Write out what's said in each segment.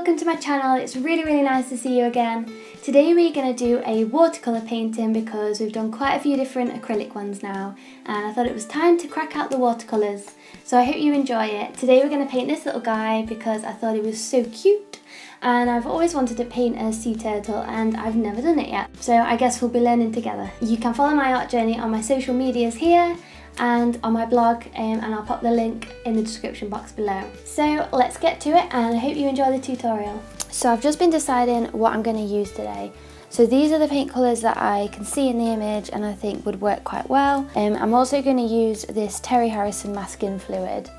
welcome to my channel. It's really really nice to see you again. Today we're going to do a watercolour painting because we've done quite a few different acrylic ones now and I thought it was time to crack out the watercolours. So I hope you enjoy it. Today we're going to paint this little guy because I thought he was so cute and I've always wanted to paint a sea turtle and I've never done it yet. So I guess we'll be learning together. You can follow my art journey on my social medias here and on my blog um, and I'll pop the link in the description box below. So let's get to it and I hope you enjoy the tutorial. So I've just been deciding what I'm going to use today. So these are the paint colours that I can see in the image and I think would work quite well. Um, I'm also going to use this Terry Harrison masking fluid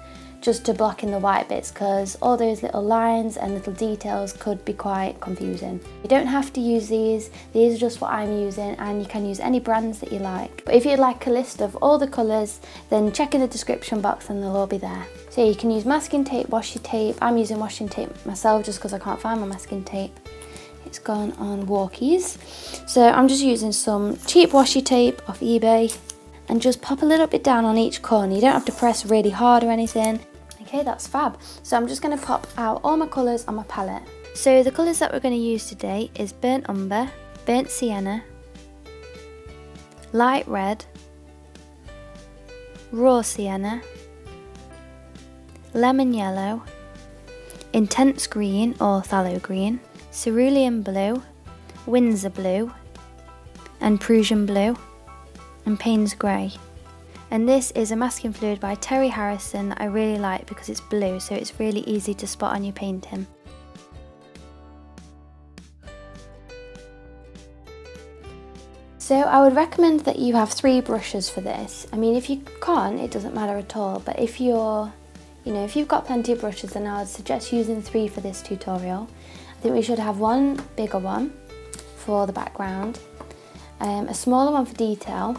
just to block in the white bits because all those little lines and little details could be quite confusing. You don't have to use these, these are just what I'm using and you can use any brands that you like. But if you'd like a list of all the colours then check in the description box and they'll all be there. So you can use masking tape, washi tape, I'm using washing tape myself just because I can't find my masking tape. It's gone on walkies. So I'm just using some cheap washi tape off eBay and just pop a little bit down on each corner. You don't have to press really hard or anything. Okay, that's fab. So I'm just going to pop out all my colours on my palette. So the colours that we're going to use today is Burnt Umber, Burnt Sienna, Light Red, Raw Sienna, Lemon Yellow, Intense Green or Phthalo Green, Cerulean Blue, Winsor Blue, and Prussian Blue, and Payne's Grey. And this is a masking fluid by Terry Harrison that I really like because it's blue so it's really easy to spot on your painting. So I would recommend that you have three brushes for this. I mean if you can't it doesn't matter at all but if you're you know if you've got plenty of brushes then I would suggest using three for this tutorial. I think we should have one bigger one for the background, um, a smaller one for detail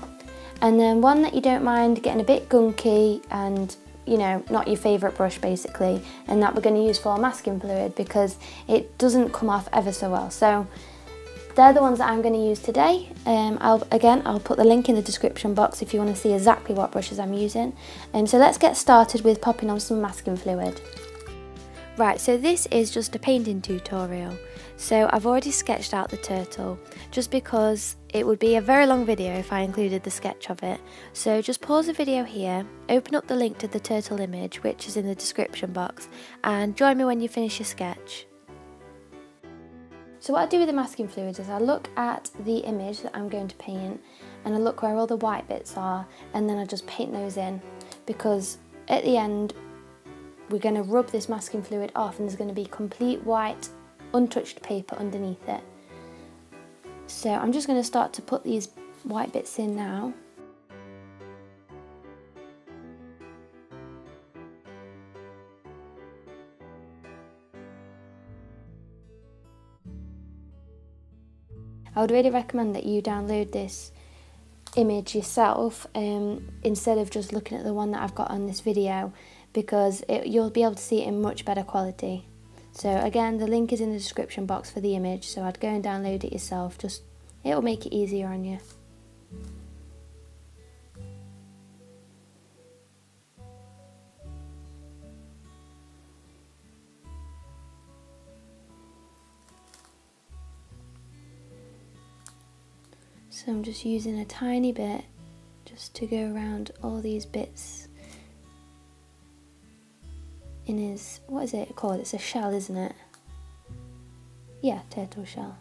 and then one that you don't mind getting a bit gunky and you know, not your favourite brush basically, and that we're going to use for masking fluid because it doesn't come off ever so well. So they're the ones that I'm going to use today. Um, I'll Again, I'll put the link in the description box if you want to see exactly what brushes I'm using. Um, so let's get started with popping on some masking fluid. Right, so this is just a painting tutorial. So I've already sketched out the turtle, just because it would be a very long video if I included the sketch of it. So just pause the video here, open up the link to the turtle image, which is in the description box, and join me when you finish your sketch. So what I do with the masking fluid is I look at the image that I'm going to paint, and I look where all the white bits are, and then I just paint those in, because at the end we're going to rub this masking fluid off and there's going to be complete white untouched paper underneath it. So I'm just going to start to put these white bits in now. I would really recommend that you download this image yourself um, instead of just looking at the one that I've got on this video because it, you'll be able to see it in much better quality. So again, the link is in the description box for the image, so I'd go and download it yourself, just it'll make it easier on you. So I'm just using a tiny bit just to go around all these bits in his, what is it called? It's a shell, isn't it? Yeah, turtle shell.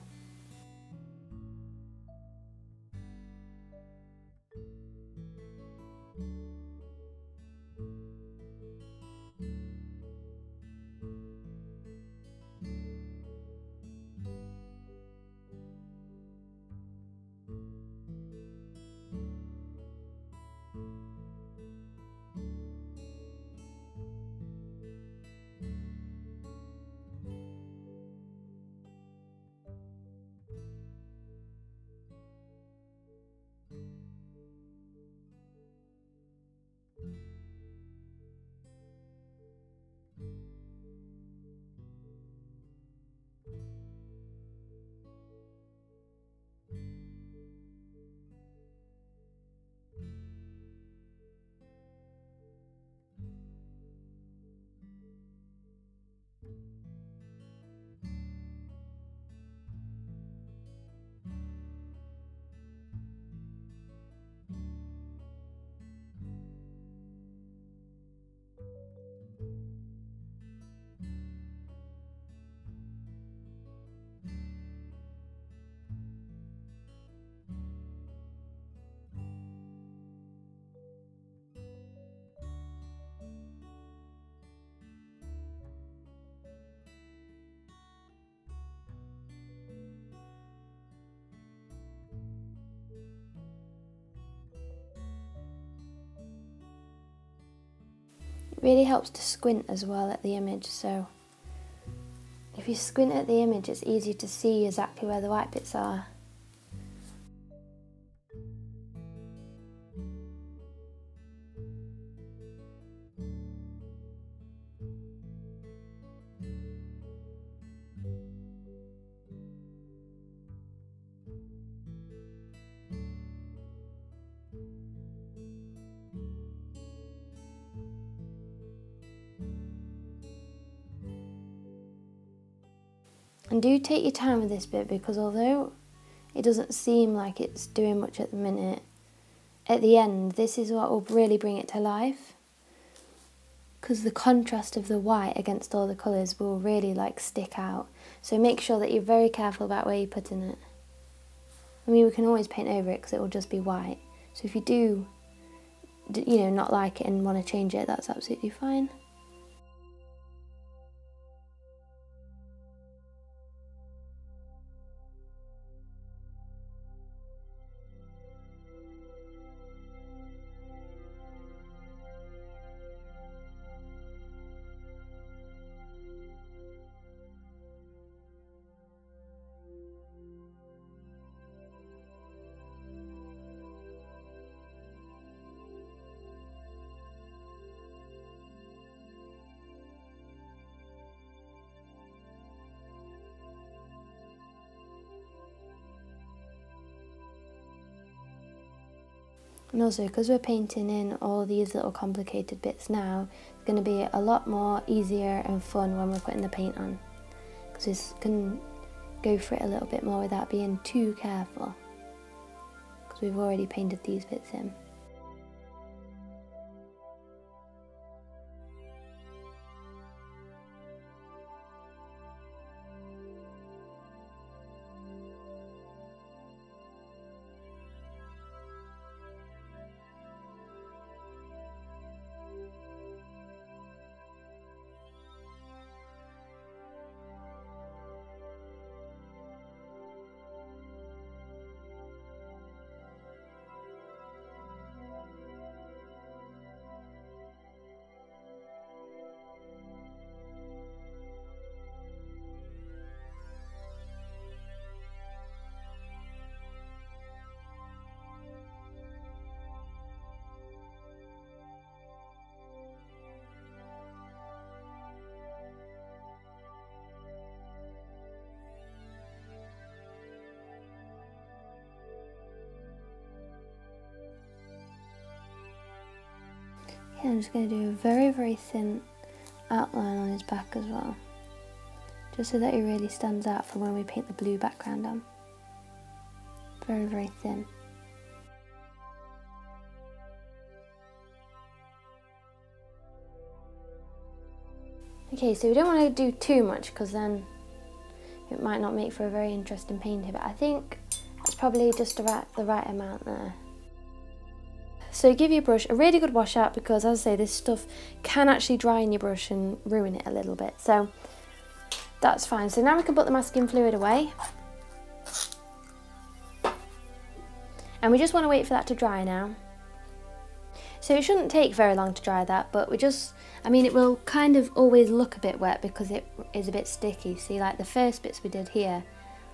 Really helps to squint as well at the image, so if you squint at the image it's easier to see exactly where the white bits are. Do take your time with this bit because although it doesn't seem like it's doing much at the minute, at the end this is what will really bring it to life. Because the contrast of the white against all the colours will really like stick out. So make sure that you're very careful about where you're putting it. I mean we can always paint over it because it will just be white. So if you do, you know, not like it and want to change it, that's absolutely fine. And also, because we're painting in all these little complicated bits now, it's going to be a lot more easier and fun when we're putting the paint on. Because we can go for it a little bit more without being too careful. Because we've already painted these bits in. I'm just going to do a very, very thin outline on his back as well. Just so that he really stands out for when we paint the blue background on. Very, very thin. Okay, so we don't want to do too much because then it might not make for a very interesting painting, but I think that's probably just about the right amount there. So give your brush a really good wash out because as I say this stuff can actually dry in your brush and ruin it a little bit. So that's fine. So now we can put the masking fluid away. And we just want to wait for that to dry now. So it shouldn't take very long to dry that, but we just, I mean, it will kind of always look a bit wet because it is a bit sticky. See, like the first bits we did here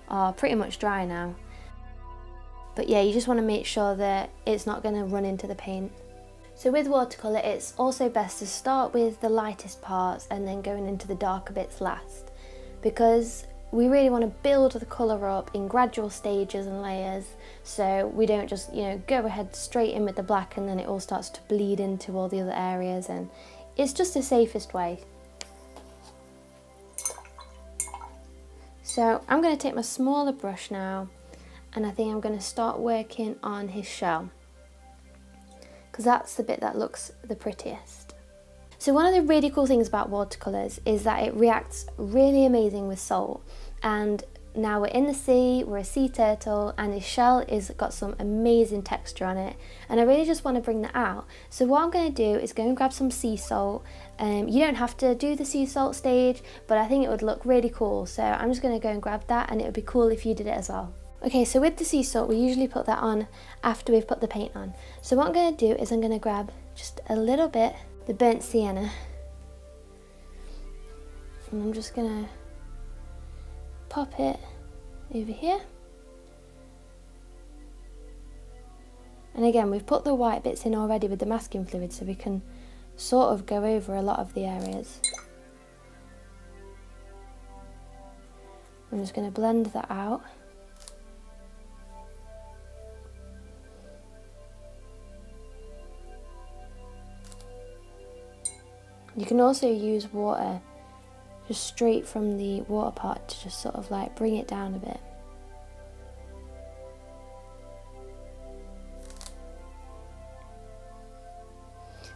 are pretty much dry now. But yeah, you just want to make sure that it's not going to run into the paint. So with watercolour, it's also best to start with the lightest parts and then going into the darker bits last. Because we really want to build the colour up in gradual stages and layers so we don't just you know go ahead straight in with the black and then it all starts to bleed into all the other areas and it's just the safest way. So I'm going to take my smaller brush now and I think I'm going to start working on his shell because that's the bit that looks the prettiest. So one of the really cool things about watercolours is that it reacts really amazing with salt and now we're in the sea, we're a sea turtle and his shell is got some amazing texture on it and I really just want to bring that out. So what I'm going to do is go and grab some sea salt. Um, you don't have to do the sea salt stage but I think it would look really cool so I'm just going to go and grab that and it would be cool if you did it as well. Okay, so with the sea salt, we usually put that on after we've put the paint on. So what I'm going to do is I'm going to grab just a little bit the burnt sienna. And I'm just gonna pop it over here. And again, we've put the white bits in already with the masking fluid so we can sort of go over a lot of the areas. I'm just going to blend that out. You can also use water just straight from the water pot to just sort of like bring it down a bit.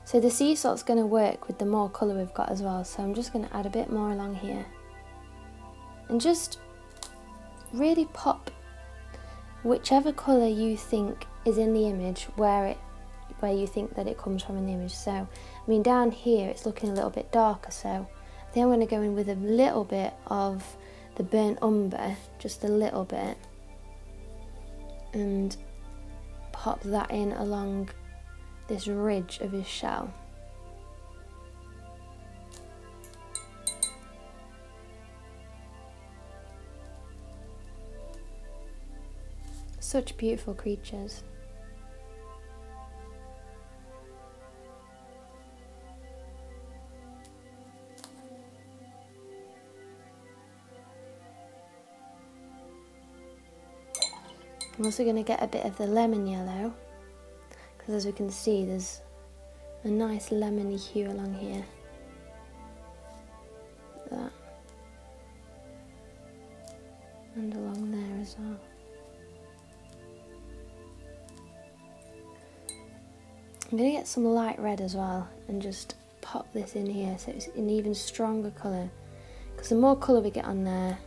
So the sea salt's going to work with the more colour we've got as well. So I'm just going to add a bit more along here. And just really pop whichever colour you think is in the image where it where you think that it comes from in the image. So I mean down here it's looking a little bit darker so I think I'm going to go in with a little bit of the burnt umber, just a little bit and pop that in along this ridge of his shell. Such beautiful creatures. I'm also going to get a bit of the lemon yellow because as we can see there's a nice lemony hue along here. That. And along there as well. I'm going to get some light red as well and just pop this in here so it's an even stronger colour because the more colour we get on there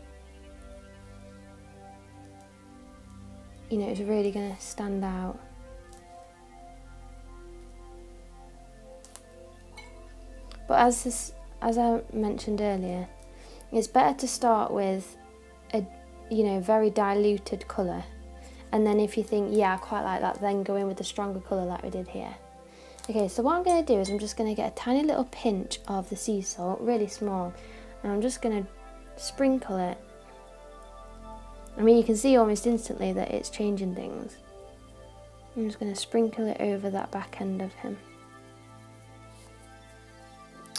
you know it's really going to stand out But as this, as I mentioned earlier, it's better to start with a you know very diluted colour, and then if you think yeah I quite like that, then go in with the stronger colour like we did here. Okay, so what I'm going to do is I'm just going to get a tiny little pinch of the sea salt, really small, and I'm just going to sprinkle it. I mean, you can see almost instantly that it's changing things. I'm just going to sprinkle it over that back end of him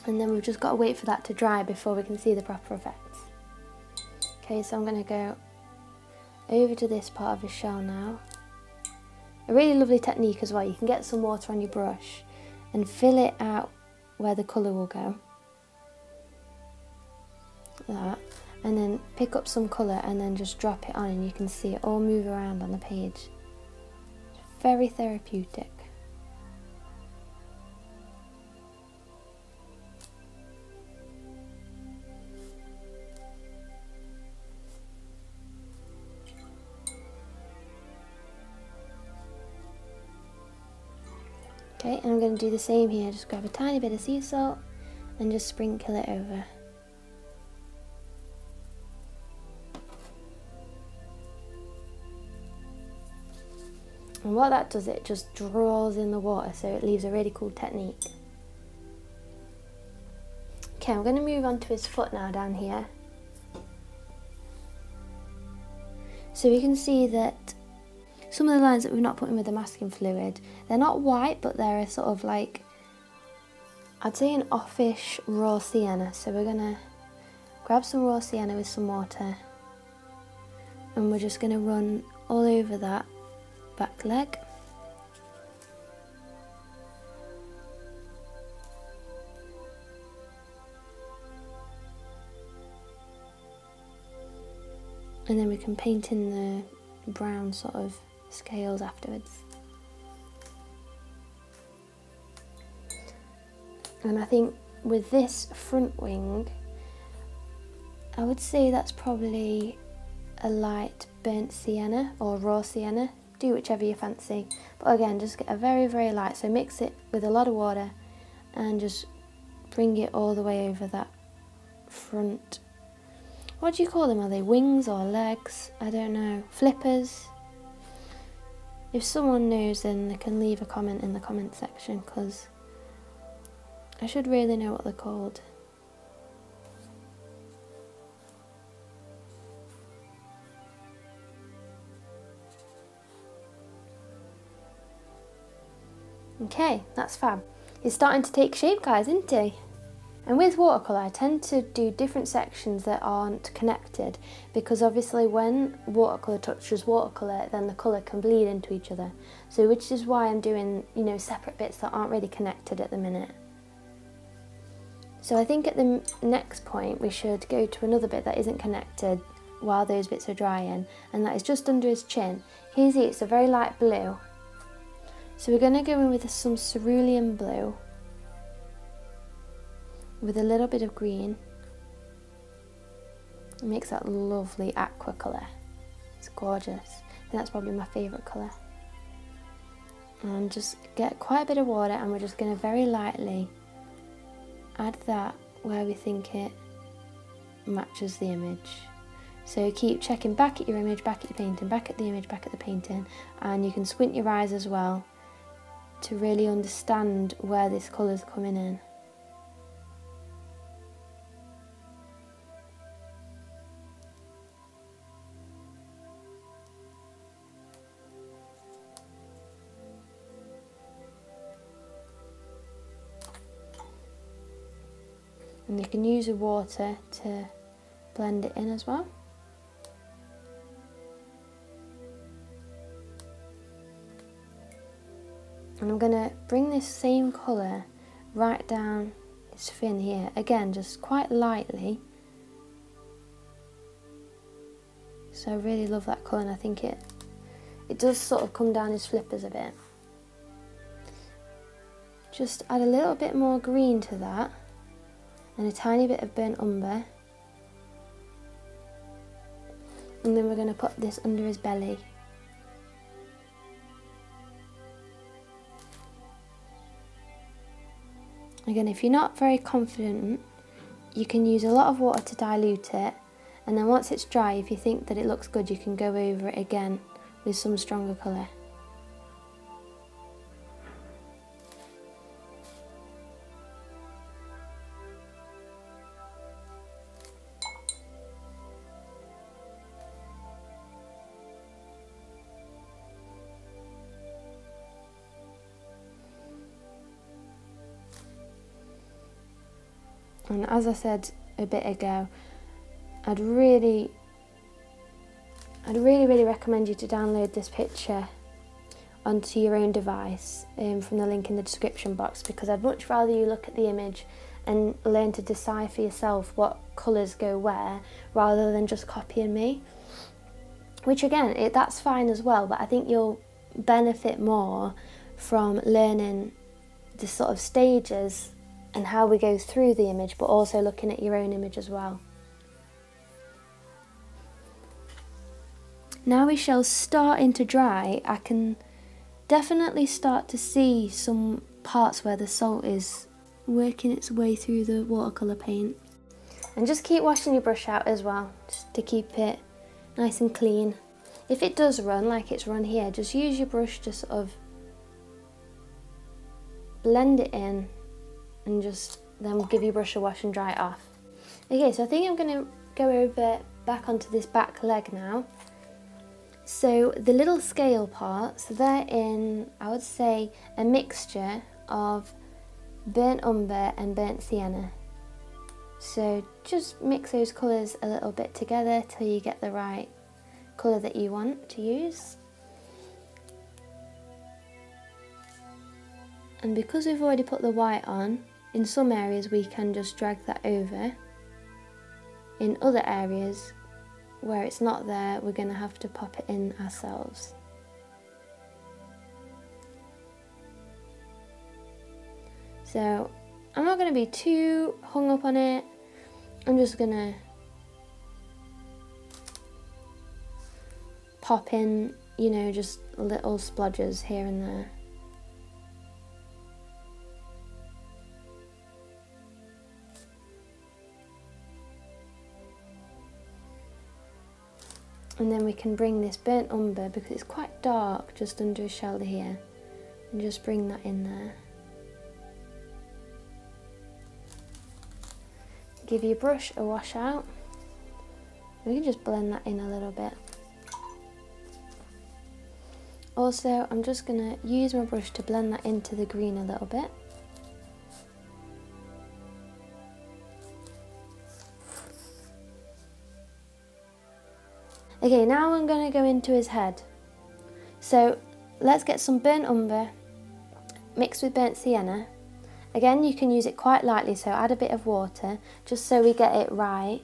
and then we've just got to wait for that to dry before we can see the proper effects. Okay, so I'm going to go over to this part of his shell now. A really lovely technique as well, you can get some water on your brush and fill it out where the colour will go. Like that. And then pick up some colour and then just drop it on and you can see it all move around on the page. very therapeutic. Okay, and I'm going to do the same here, just grab a tiny bit of sea salt and just sprinkle it over. What that does, it just draws in the water, so it leaves a really cool technique. Okay, I'm going to move on to his foot now down here. So we can see that some of the lines that we've not put in with the masking fluid, they're not white, but they're a sort of like, I'd say an offish raw sienna. So we're gonna grab some raw sienna with some water and we're just gonna run all over that back leg. And then we can paint in the brown sort of scales afterwards. And I think with this front wing, I would say that's probably a light burnt sienna or raw sienna, do whichever you fancy. But again, just get a very, very light, so mix it with a lot of water and just bring it all the way over that front. What do you call them? Are they wings or legs? I don't know. Flippers? If someone knows, then they can leave a comment in the comment section because I should really know what they're called. Okay, that's fab. He's starting to take shape, guys, isn't he? And with watercolour, I tend to do different sections that aren't connected because obviously when watercolour touches watercolour, then the colour can bleed into each other. So which is why I'm doing, you know, separate bits that aren't really connected at the minute. So I think at the next point we should go to another bit that isn't connected while those bits are drying and that is just under his chin. You it's a very light blue so we're going to go in with some cerulean blue with a little bit of green. It makes that lovely aqua colour. It's gorgeous. Think that's probably my favourite colour. And just get quite a bit of water and we're just going to very lightly add that where we think it matches the image. So keep checking back at your image, back at your painting, back at the image, back at the painting and you can squint your eyes as well to really understand where this colour's coming in. And you can use the water to blend it in as well. And I'm going to bring this same colour right down his fin here. Again just quite lightly. So I really love that colour and I think it it does sort of come down his flippers a bit. Just add a little bit more green to that and a tiny bit of burnt umber. And then we're going to put this under his belly Again, if you're not very confident, you can use a lot of water to dilute it and then once it's dry, if you think that it looks good, you can go over it again with some stronger colour. As I said a bit ago, I'd really, I'd really, really recommend you to download this picture onto your own device um, from the link in the description box because I'd much rather you look at the image and learn to decipher yourself what colours go where rather than just copying me. Which again, it, that's fine as well, but I think you'll benefit more from learning the sort of stages and how we go through the image, but also looking at your own image as well. Now we shall start into dry, I can definitely start to see some parts where the salt is working its way through the watercolour paint. And just keep washing your brush out as well, just to keep it nice and clean. If it does run like it's run here, just use your brush to sort of blend it in and just then give your brush a wash and dry it off. Okay, so I think I'm going to go over back onto this back leg now. So the little scale parts, they're in, I would say, a mixture of burnt umber and burnt sienna. So just mix those colours a little bit together till you get the right colour that you want to use. And because we've already put the white on, in some areas we can just drag that over. In other areas where it's not there, we're going to have to pop it in ourselves. So I'm not going to be too hung up on it. I'm just going to pop in, you know, just little splodges here and there. And then we can bring this burnt umber, because it's quite dark just under his shoulder here, and just bring that in there. give your brush a wash out. We can just blend that in a little bit. Also, I'm just going to use my brush to blend that into the green a little bit. Okay, now I'm going to go into his head. So let's get some burnt umber mixed with burnt sienna. Again, you can use it quite lightly, so add a bit of water just so we get it right.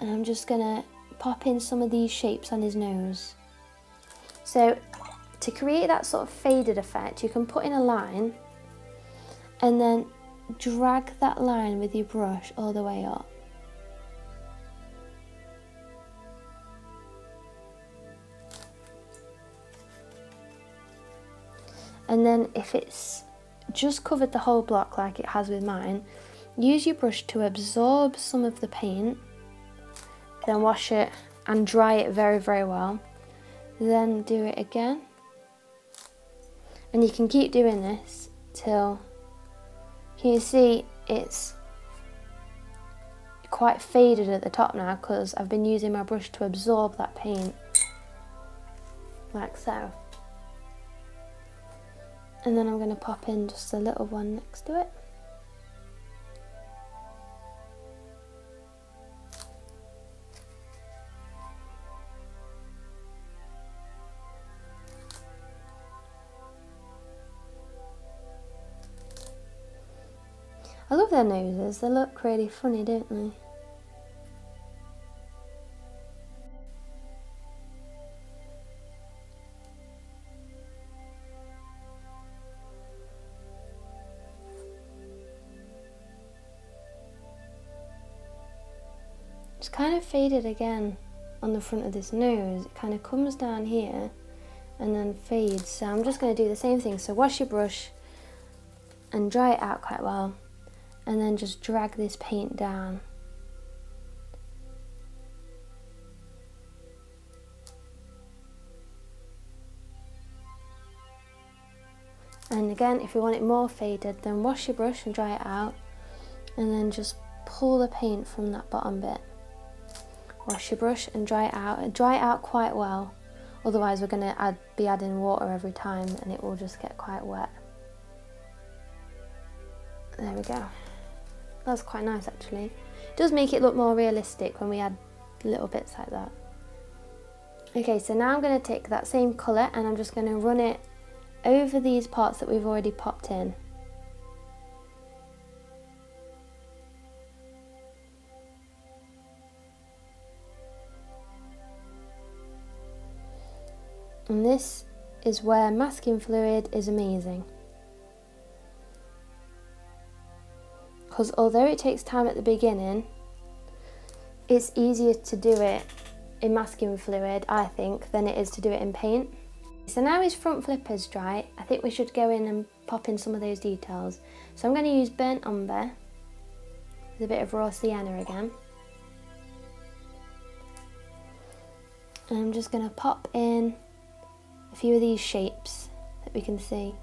And I'm just going to pop in some of these shapes on his nose. So to create that sort of faded effect, you can put in a line and then drag that line with your brush all the way up. And then if it's just covered the whole block like it has with mine, use your brush to absorb some of the paint, then wash it and dry it very, very well. Then do it again. And you can keep doing this till you see it's quite faded at the top now because I've been using my brush to absorb that paint like so and then I'm going to pop in just a little one next to it. I love their noses, they look really funny, don't they? It's kind of faded again on the front of this nose. It kind of comes down here and then fades. So I'm just going to do the same thing. So wash your brush and dry it out quite well. And then just drag this paint down. And again, if you want it more faded, then wash your brush and dry it out. And then just pull the paint from that bottom bit wash your brush and dry it out. Dry it out quite well, otherwise we're going to add, be adding water every time and it will just get quite wet. There we go. That's quite nice actually. It does make it look more realistic when we add little bits like that. Okay, so now I'm going to take that same colour and I'm just going to run it over these parts that we've already popped in. And this is where masking fluid is amazing. Because although it takes time at the beginning, it's easier to do it in masking fluid, I think, than it is to do it in paint. So now his front flipper is dry, I think we should go in and pop in some of those details. So I'm going to use burnt umber with a bit of raw sienna again. And I'm just going to pop in few of these shapes that we can see.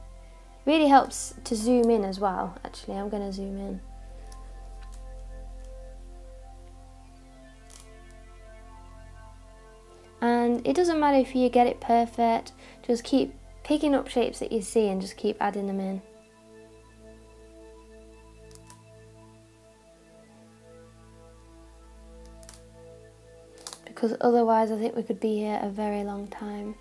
Really helps to zoom in as well, actually. I'm going to zoom in. And it doesn't matter if you get it perfect, just keep picking up shapes that you see and just keep adding them in. Because otherwise I think we could be here a very long time.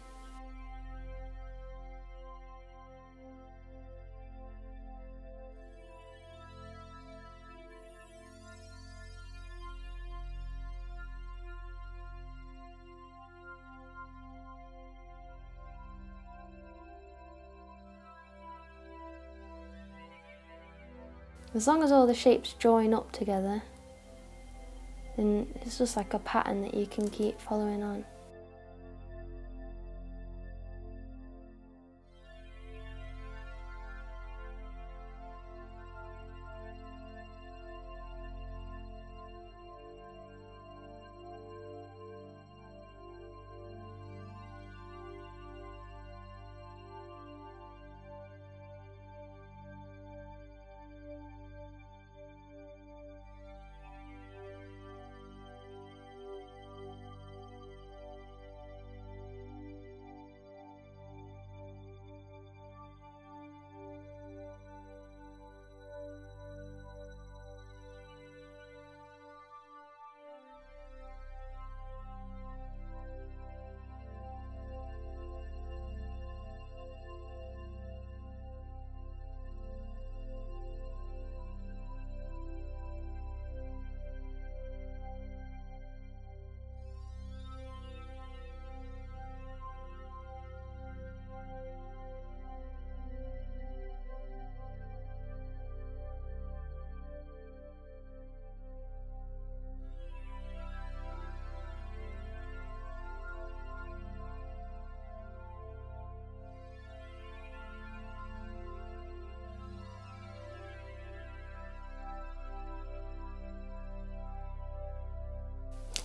As long as all the shapes join up together, then it's just like a pattern that you can keep following on.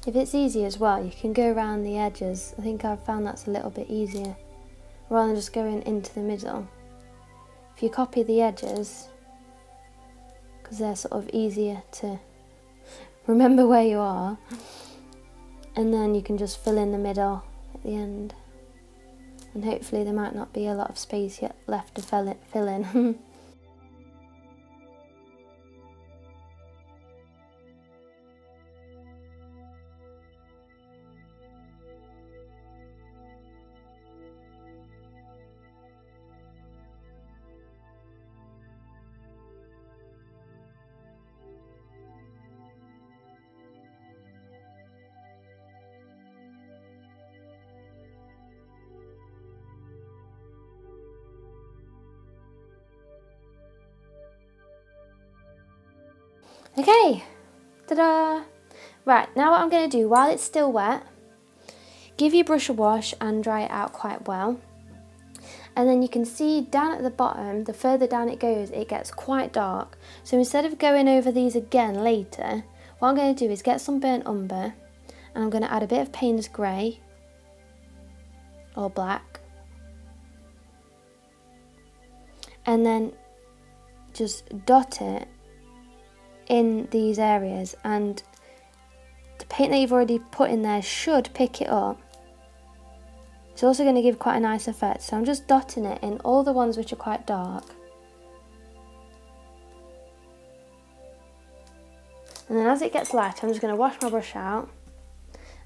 If it's easy as well, you can go around the edges. I think I've found that's a little bit easier rather than just going into the middle. If you copy the edges, because they're sort of easier to remember where you are, and then you can just fill in the middle at the end. And hopefully there might not be a lot of space yet left to fill, in. Okay, ta-da! Right, now what I'm going to do, while it's still wet, give your brush a wash and dry it out quite well. And then you can see down at the bottom, the further down it goes, it gets quite dark. So instead of going over these again later, what I'm going to do is get some burnt umber and I'm going to add a bit of Payne's Grey or black. And then just dot it in these areas and the paint that you've already put in there should pick it up. It's also going to give quite a nice effect so I'm just dotting it in all the ones which are quite dark. And then as it gets light I'm just going to wash my brush out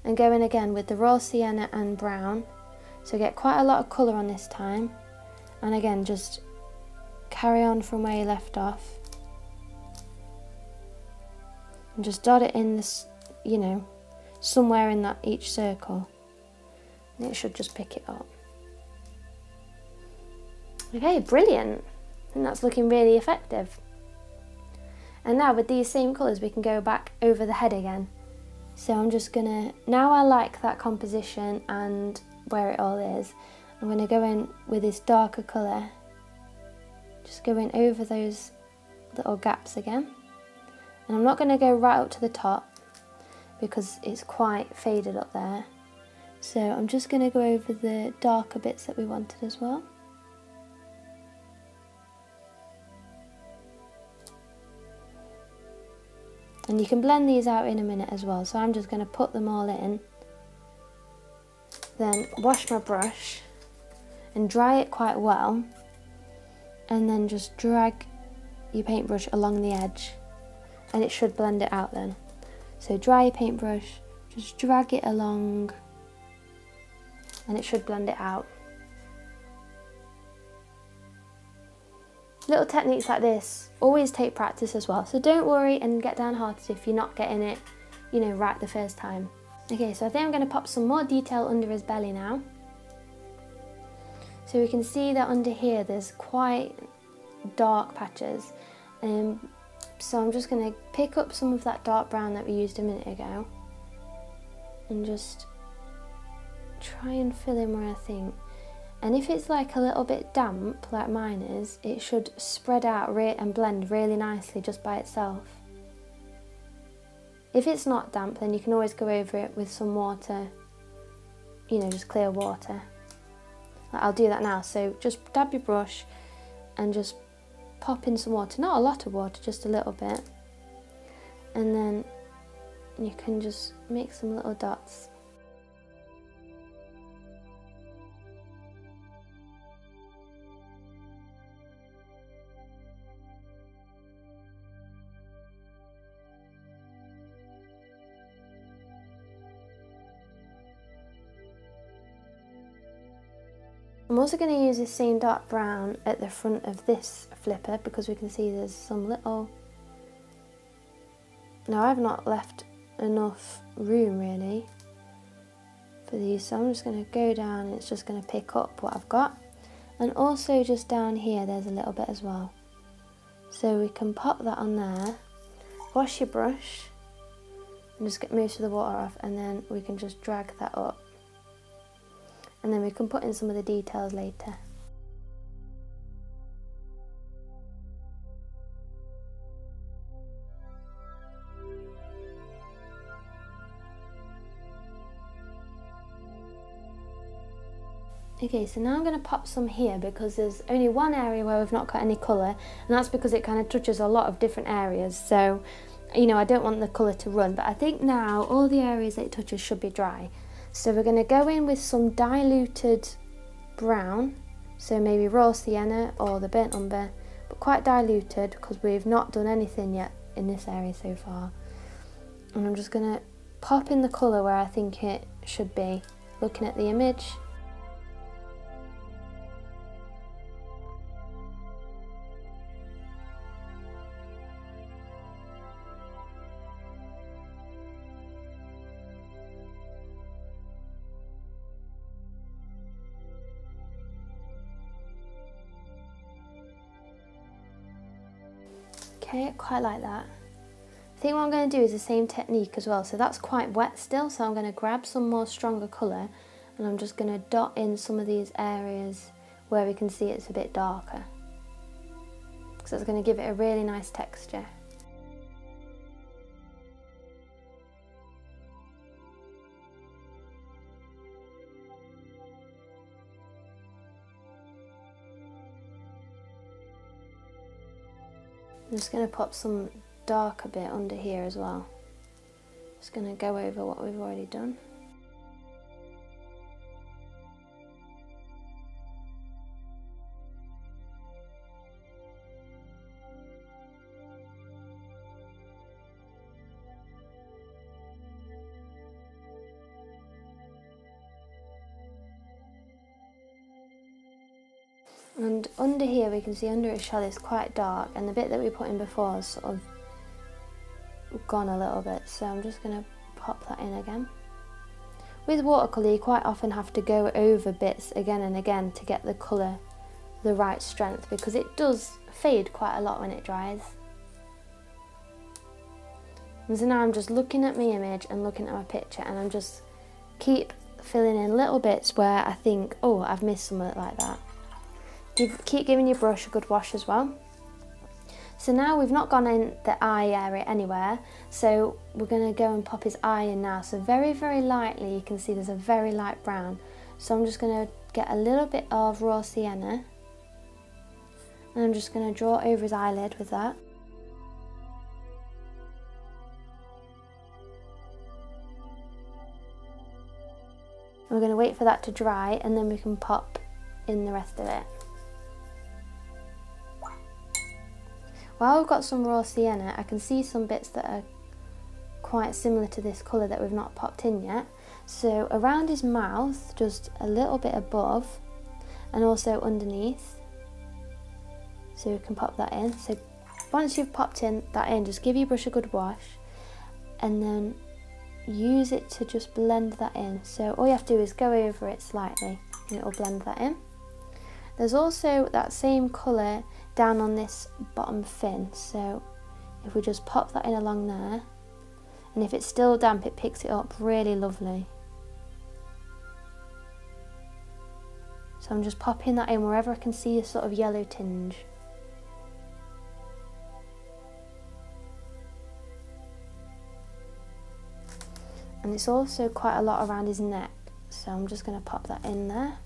and go in again with the raw sienna and brown so get quite a lot of colour on this time and again just carry on from where you left off and just dot it in this, you know, somewhere in that each circle. And it should just pick it up. Okay, brilliant. And that's looking really effective. And now with these same colours we can go back over the head again. So I'm just gonna, now I like that composition and where it all is, I'm gonna go in with this darker colour, just going over those little gaps again. And I'm not going to go right up to the top because it's quite faded up there. So I'm just going to go over the darker bits that we wanted as well. And you can blend these out in a minute as well. So I'm just going to put them all in. Then wash my brush and dry it quite well. And then just drag your paintbrush along the edge and it should blend it out then. So dry your paintbrush, just drag it along and it should blend it out. Little techniques like this always take practice as well, so don't worry and get downhearted if you're not getting it, you know, right the first time. Okay, so I think I'm going to pop some more detail under his belly now. So we can see that under here there's quite dark patches. Um, so I'm just going to pick up some of that dark brown that we used a minute ago and just try and fill in where I think. And if it's like a little bit damp, like mine is, it should spread out and blend really nicely just by itself. If it's not damp, then you can always go over it with some water, you know, just clear water. I'll do that now. So just dab your brush and just pop in some water, not a lot of water, just a little bit. And then you can just make some little dots I'm also going to use the same dark brown at the front of this flipper because we can see there's some little... Now I've not left enough room really for these so I'm just going to go down and it's just going to pick up what I've got. And also just down here there's a little bit as well. So we can pop that on there wash your brush and just get most of the water off and then we can just drag that up and then we can put in some of the details later. Okay, so now I'm going to pop some here because there's only one area where we've not got any colour and that's because it kind of touches a lot of different areas so you know I don't want the colour to run but I think now all the areas that it touches should be dry so we're going to go in with some diluted brown, so maybe raw sienna or the burnt umber, but quite diluted because we've not done anything yet in this area so far. And I'm just going to pop in the colour where I think it should be, looking at the image. Quite like that. I think what I'm going to do is the same technique as well. So that's quite wet still, so I'm going to grab some more stronger colour and I'm just going to dot in some of these areas where we can see it's a bit darker. So it's going to give it a really nice texture. I'm just going to pop some darker bit under here as well. Just going to go over what we've already done. And under here we can see under its shell is quite dark and the bit that we put in before is sort of gone a little bit so I'm just going to pop that in again. With watercolour you quite often have to go over bits again and again to get the colour the right strength because it does fade quite a lot when it dries. And so now I'm just looking at my image and looking at my picture and I'm just keep filling in little bits where I think, oh, I've missed something like that. Keep giving your brush a good wash as well. So now we've not gone in the eye area anywhere, so we're going to go and pop his eye in now. So very, very lightly, you can see there's a very light brown. So I'm just going to get a little bit of raw sienna, and I'm just going to draw over his eyelid with that. we're going to wait for that to dry and then we can pop in the rest of it. While we've got some raw sienna, I can see some bits that are quite similar to this colour that we've not popped in yet. So around his mouth, just a little bit above, and also underneath. So we can pop that in. So once you've popped in that in, just give your brush a good wash, and then use it to just blend that in. So all you have to do is go over it slightly, and it will blend that in. There's also that same colour down on this bottom fin so if we just pop that in along there and if it's still damp it picks it up really lovely. So I'm just popping that in wherever I can see a sort of yellow tinge. And it's also quite a lot around his neck so I'm just going to pop that in there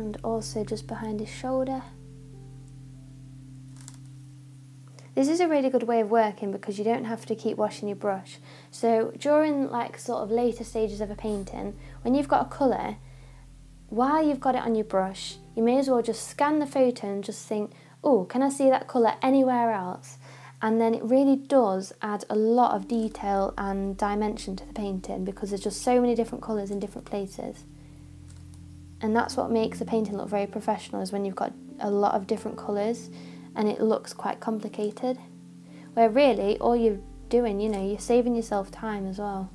and also just behind his shoulder. This is a really good way of working because you don't have to keep washing your brush. So during like sort of later stages of a painting, when you've got a colour, while you've got it on your brush, you may as well just scan the photo and just think, oh, can I see that colour anywhere else? And then it really does add a lot of detail and dimension to the painting because there's just so many different colours in different places and that's what makes a painting look very professional is when you've got a lot of different colours and it looks quite complicated. Where really all you're doing you know you're saving yourself time as well.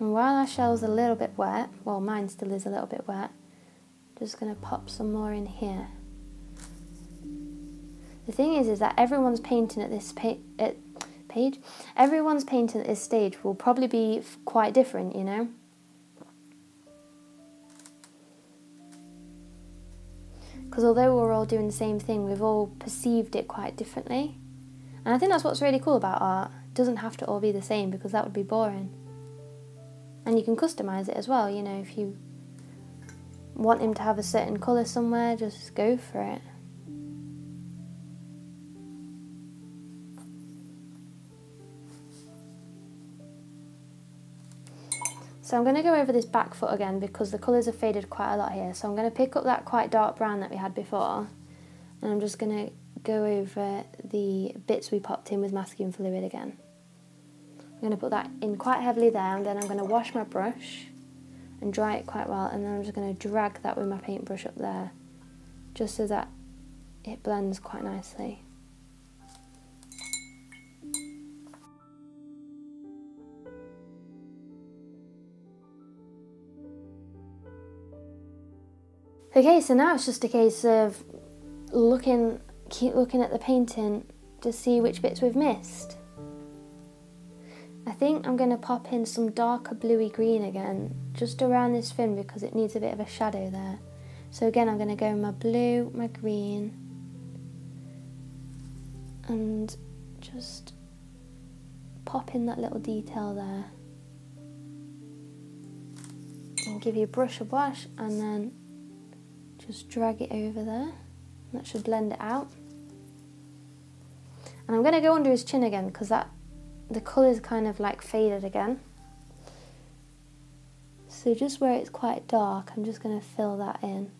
And while our shell's a little bit wet well mine still is a little bit wet just going to pop some more in here. The thing is is that everyone's painting at this pa at page. Everyone's painting at this stage will probably be quite different, you know. Because although we're all doing the same thing, we've all perceived it quite differently. And I think that's what's really cool about art. It doesn't have to all be the same because that would be boring. And you can customise it as well, you know, if you want him to have a certain colour somewhere, just go for it. So I'm going to go over this back foot again because the colours have faded quite a lot here. So I'm going to pick up that quite dark brown that we had before and I'm just going to go over the bits we popped in with masking fluid again. I'm going to put that in quite heavily there and then I'm going to wash my brush and dry it quite well and then I'm just going to drag that with my paintbrush up there just so that it blends quite nicely. Okay, so now it's just a case of looking, keep looking at the painting to see which bits we've missed. I think I'm going to pop in some darker bluey green again, just around this fin because it needs a bit of a shadow there. So again, I'm going to go my blue, my green, and just pop in that little detail there. And give you a brush of wash and then just drag it over there. That should blend it out. And I'm going to go under his chin again because that the colour's kind of like faded again. So just where it's quite dark, I'm just going to fill that in.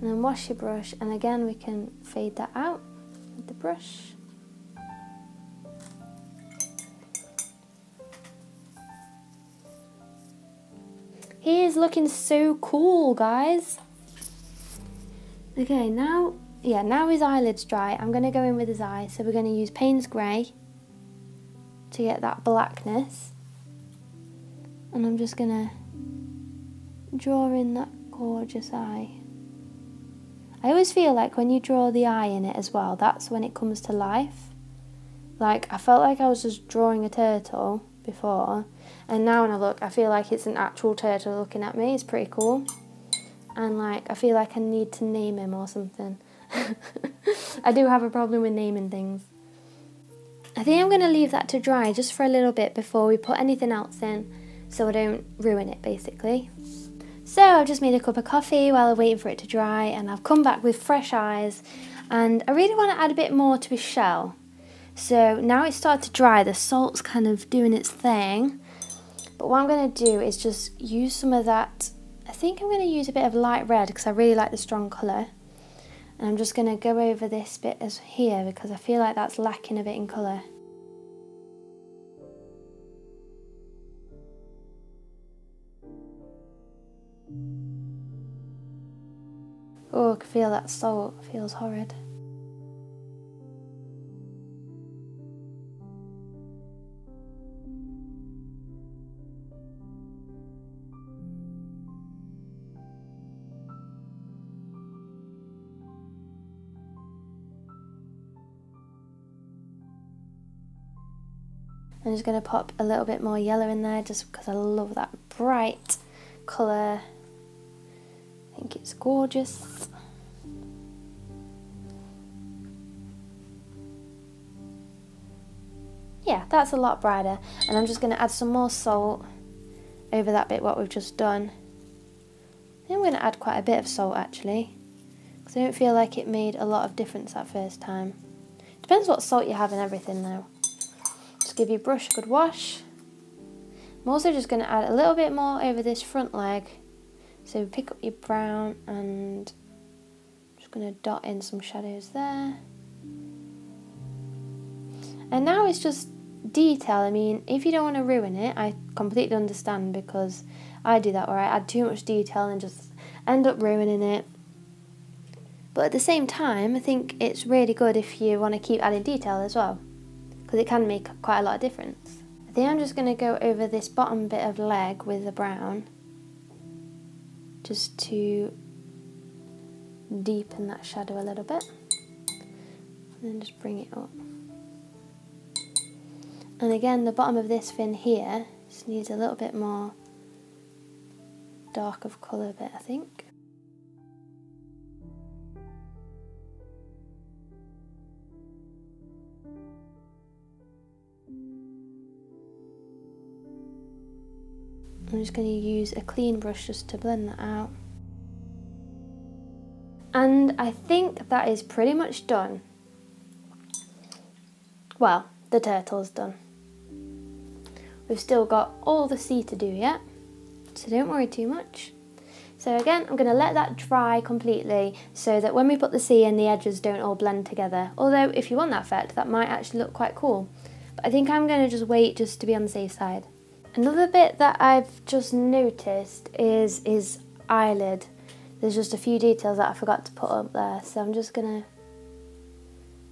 And then wash your brush and again we can fade that out with the brush. He is looking so cool guys. Okay now yeah now his eyelids dry. I'm going to go in with his eye. So we're going to use Payne's grey to get that blackness. And I'm just going to draw in that gorgeous eye I always feel like when you draw the eye in it as well, that's when it comes to life. Like, I felt like I was just drawing a turtle before, and now when I look, I feel like it's an actual turtle looking at me. It's pretty cool. And, like, I feel like I need to name him or something. I do have a problem with naming things. I think I'm going to leave that to dry just for a little bit before we put anything else in so I don't ruin it basically. So I've just made a cup of coffee while I'm waiting for it to dry and I've come back with fresh eyes and I really want to add a bit more to his shell. So now it's started to dry, the salt's kind of doing its thing. But what I'm going to do is just use some of that, I think I'm going to use a bit of light red because I really like the strong colour. And I'm just going to go over this bit as here because I feel like that's lacking a bit in colour. Oh, I can feel that salt. It feels horrid. I'm just going to pop a little bit more yellow in there just because I love that bright colour think it's gorgeous. Yeah, that's a lot brighter. And I'm just going to add some more salt over that bit what we've just done. I'm going to add quite a bit of salt actually. Because I don't feel like it made a lot of difference that first time. Depends what salt you have in everything though. Just give your brush a good wash. I'm also just going to add a little bit more over this front leg so pick up your brown and I'm just going to dot in some shadows there. And now it's just detail. I mean, if you don't want to ruin it, I completely understand because I do that where I add too much detail and just end up ruining it. But at the same time, I think it's really good if you want to keep adding detail as well because it can make quite a lot of difference. I think I'm just going to go over this bottom bit of leg with the brown just to deepen that shadow a little bit. And then just bring it up. And again, the bottom of this fin here just needs a little bit more dark of colour bit, I think. I'm just going to use a clean brush just to blend that out. And I think that is pretty much done. Well, the turtle's done. We've still got all the sea to do yet, so don't worry too much. So again, I'm going to let that dry completely so that when we put the sea in, the edges don't all blend together. Although, if you want that effect, that might actually look quite cool. But I think I'm going to just wait just to be on the safe side. Another bit that I've just noticed is his eyelid. There's just a few details that I forgot to put up there, so I'm just gonna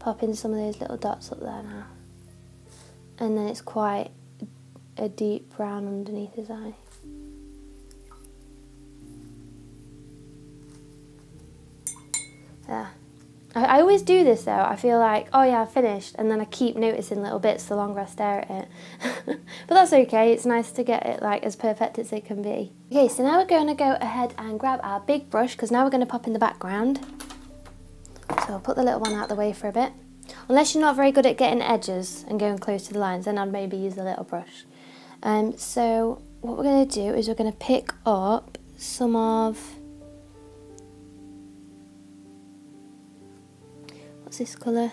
pop in some of those little dots up there now. And then it's quite a deep brown underneath his eye. There. I, I always do this though. I feel like, oh yeah, I finished, and then I keep noticing little bits the longer I stare at it. but that's okay. It's nice to get it like as perfect as it can be. Okay, so now we're going to go ahead and grab our big brush because now we're going to pop in the background. So I'll put the little one out of the way for a bit. Unless you're not very good at getting edges and going close to the lines, then I'd maybe use a little brush. Um, so what we're going to do is we're going to pick up some of What's this colour?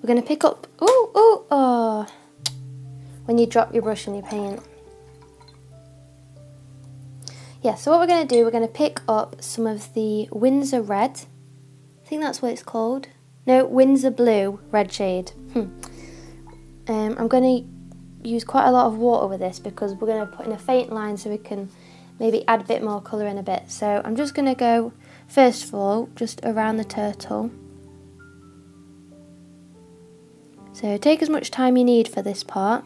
We're going to pick up... Oh, oh, oh! When you drop your brush and you paint. Yeah, so what we're going to do, we're going to pick up some of the Winsor Red. I think that's what it's called. No, Winsor Blue red shade. Hmm. Um, I'm going to use quite a lot of water with this because we're going to put in a faint line so we can maybe add a bit more colour in a bit. So I'm just going to go First of all, just around the turtle. So take as much time you need for this part.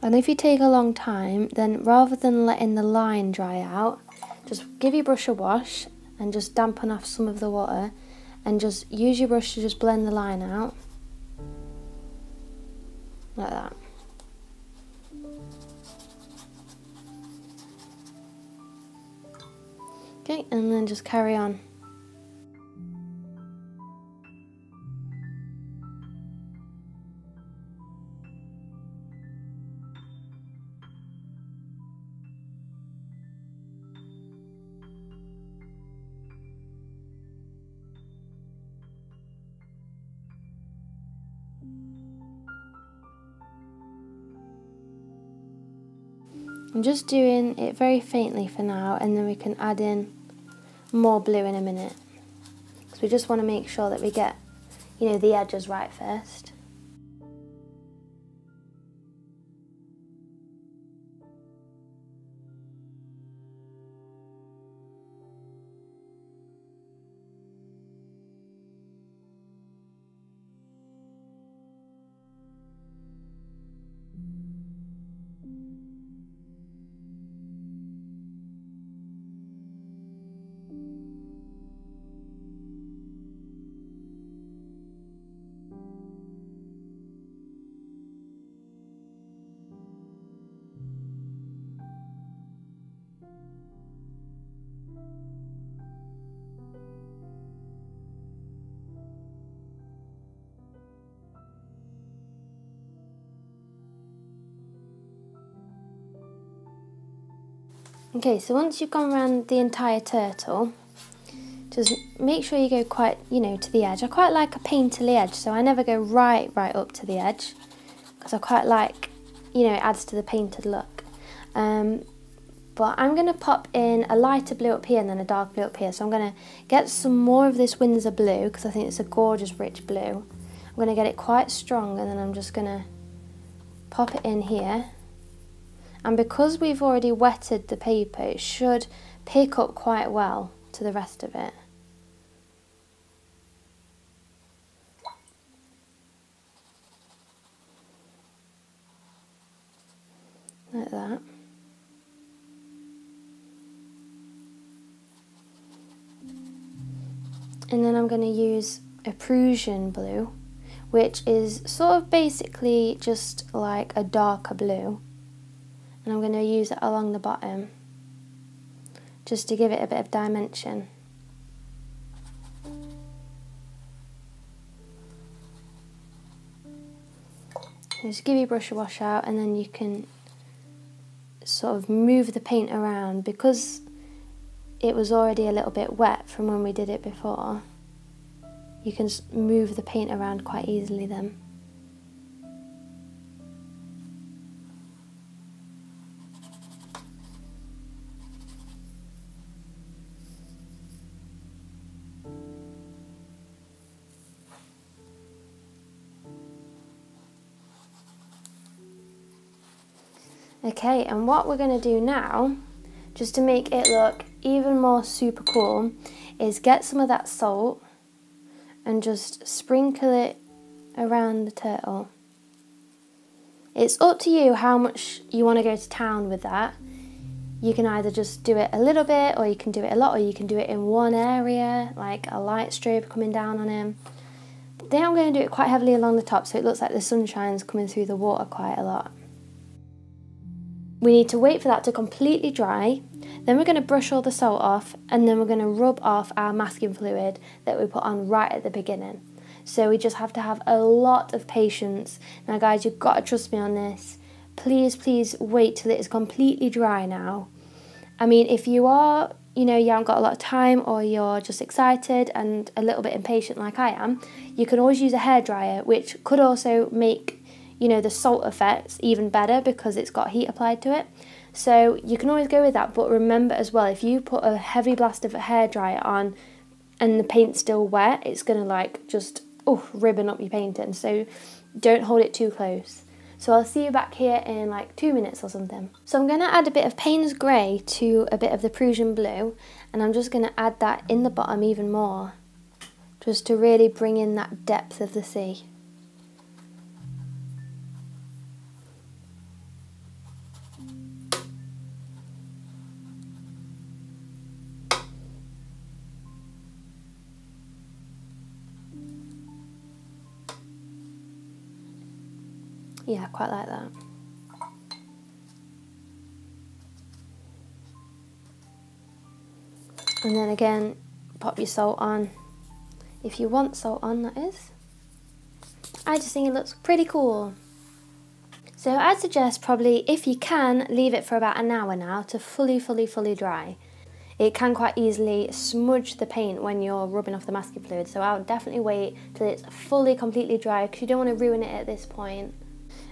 And if you take a long time, then rather than letting the line dry out, just give your brush a wash and just dampen off some of the water and just use your brush to just blend the line out like that. Okay, and then just carry on. I'm just doing it very faintly for now and then we can add in more blue in a minute. Because we just want to make sure that we get, you know, the edges right first. Okay, so once you've gone around the entire turtle, just make sure you go quite, you know, to the edge. I quite like a painterly edge, so I never go right, right up to the edge, because I quite like, you know, it adds to the painted look. Um, but I'm going to pop in a lighter blue up here and then a dark blue up here. So I'm going to get some more of this Winsor blue, because I think it's a gorgeous rich blue. I'm going to get it quite strong, and then I'm just going to pop it in here and because we've already wetted the paper it should pick up quite well to the rest of it. Like that. And then I'm going to use a Prussian blue, which is sort of basically just like a darker blue and I'm going to use it along the bottom just to give it a bit of dimension. Just give your brush a wash out and then you can sort of move the paint around because it was already a little bit wet from when we did it before. You can move the paint around quite easily then. Okay, and what we're going to do now, just to make it look even more super cool, is get some of that salt and just sprinkle it around the turtle. It's up to you how much you want to go to town with that. You can either just do it a little bit, or you can do it a lot, or you can do it in one area, like a light strobe coming down on him. Then I'm going to do it quite heavily along the top so it looks like the sunshine's coming through the water quite a lot. We need to wait for that to completely dry. Then we're going to brush all the salt off and then we're going to rub off our masking fluid that we put on right at the beginning. So we just have to have a lot of patience. Now guys, you've got to trust me on this. Please, please wait till it is completely dry now. I mean, if you are, you know, you haven't got a lot of time or you're just excited and a little bit impatient like I am, you can always use a hairdryer, which could also make you know, the salt effects even better because it's got heat applied to it. So you can always go with that, but remember as well, if you put a heavy blast of a hairdryer on and the paint's still wet, it's gonna like just oh ribbon up your painting. So don't hold it too close. So I'll see you back here in like two minutes or something. So I'm gonna add a bit of Payne's Grey to a bit of the Prussian Blue, and I'm just gonna add that in the bottom even more, just to really bring in that depth of the sea. Quite like that. And then again, pop your salt on. If you want salt on, that is. I just think it looks pretty cool. So I'd suggest probably, if you can, leave it for about an hour now to fully, fully, fully dry. It can quite easily smudge the paint when you're rubbing off the masking fluid, so I would definitely wait till it's fully, completely dry because you don't want to ruin it at this point.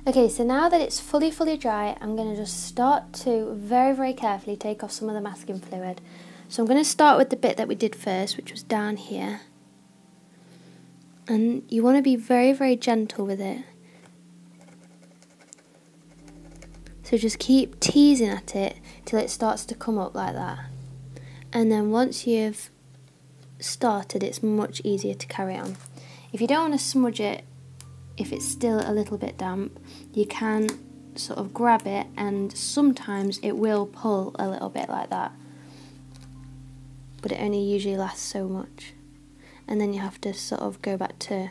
Okay, so now that it's fully, fully dry, I'm going to just start to very, very carefully take off some of the masking fluid. So I'm going to start with the bit that we did first, which was down here. And you want to be very, very gentle with it. So just keep teasing at it till it starts to come up like that. And then once you've started, it's much easier to carry on. If you don't want to smudge it if it's still a little bit damp, you can sort of grab it and sometimes it will pull a little bit like that. But it only usually lasts so much. And then you have to sort of go back to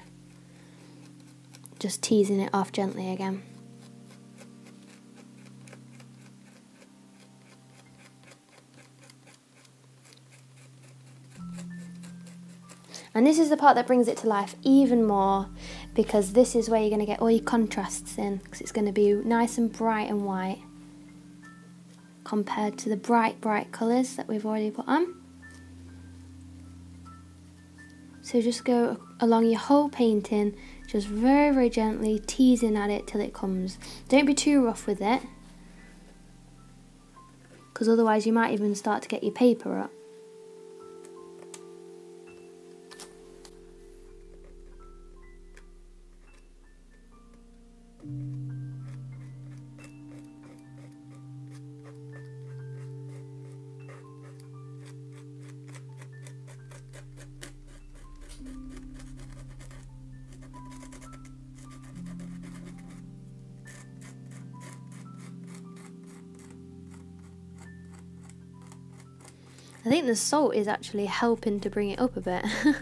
just teasing it off gently again. And this is the part that brings it to life even more because this is where you're going to get all your contrasts in because it's going to be nice and bright and white compared to the bright bright colours that we've already put on. So just go along your whole painting just very very gently teasing at it till it comes. Don't be too rough with it because otherwise you might even start to get your paper up. The salt is actually helping to bring it up a bit.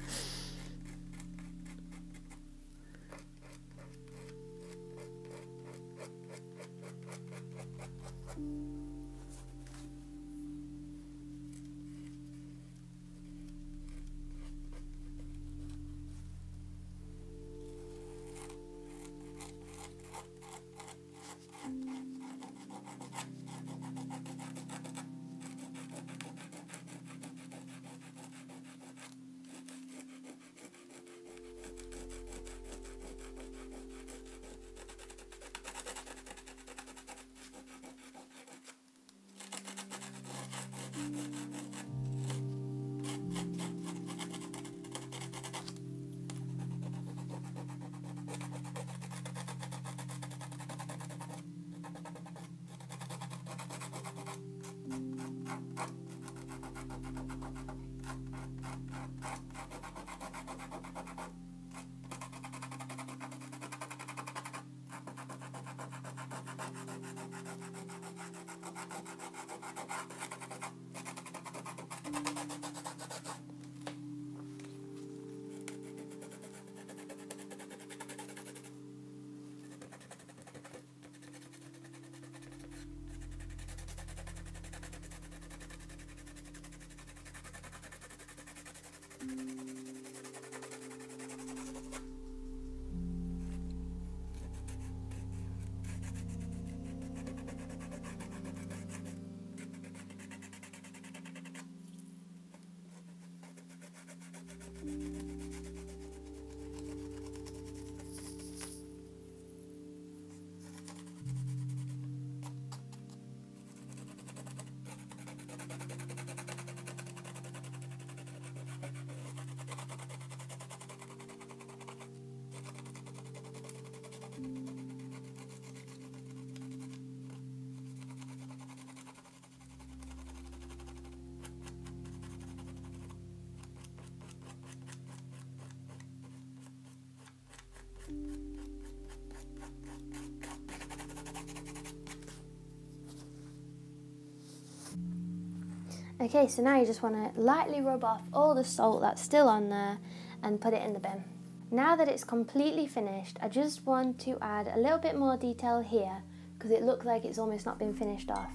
Okay, so now you just want to lightly rub off all the salt that's still on there and put it in the bin. Now that it's completely finished, I just want to add a little bit more detail here because it looks like it's almost not been finished off.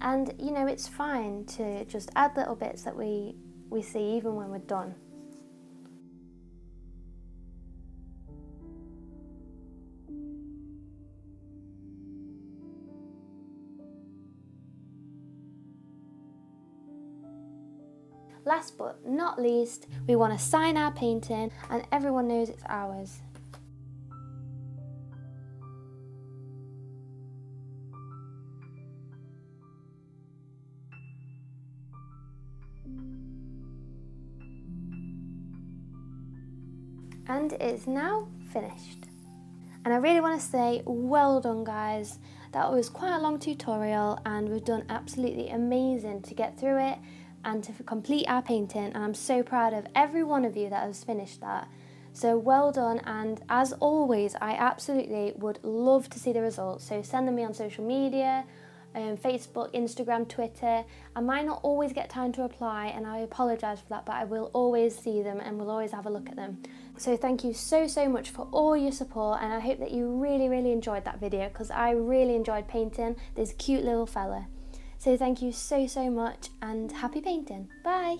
And you know, it's fine to just add little bits that we, we see even when we're done. Last but not least, we want to sign our painting and everyone knows it's ours. And it's now finished. And I really want to say well done guys. That was quite a long tutorial and we've done absolutely amazing to get through it and to complete our painting and I'm so proud of every one of you that has finished that. So well done and as always I absolutely would love to see the results so send them me on social media um, Facebook, Instagram, Twitter. I might not always get time to reply and I apologise for that but I will always see them and we'll always have a look at them. So thank you so so much for all your support and I hope that you really really enjoyed that video because I really enjoyed painting this cute little fella. So thank you so, so much and happy painting. Bye.